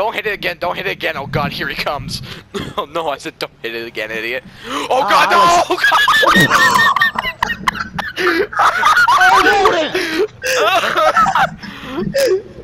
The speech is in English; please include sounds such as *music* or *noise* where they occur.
Don't hit it again. Don't hit it again. Oh god, here he comes. *laughs* oh no, I said don't hit it again, idiot. Oh ah, god, uh, no! Was... *laughs* Oh god! oh, *laughs* no!